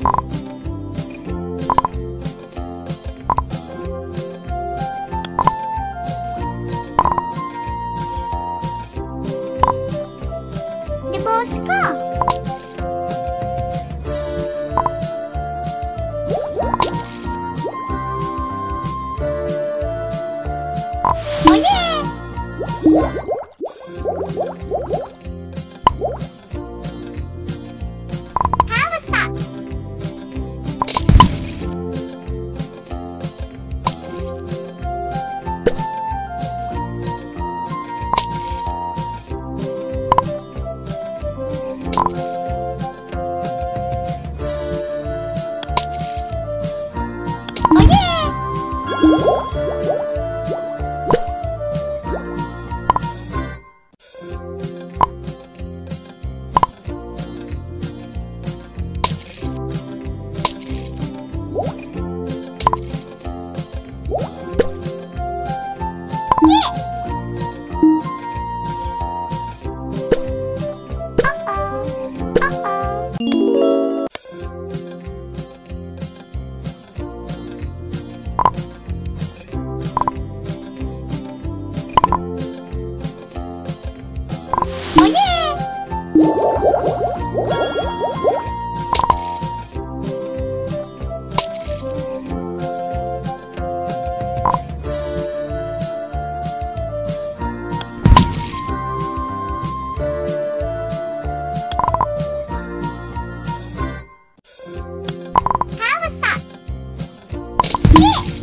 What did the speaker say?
でボ you. おいー Oh!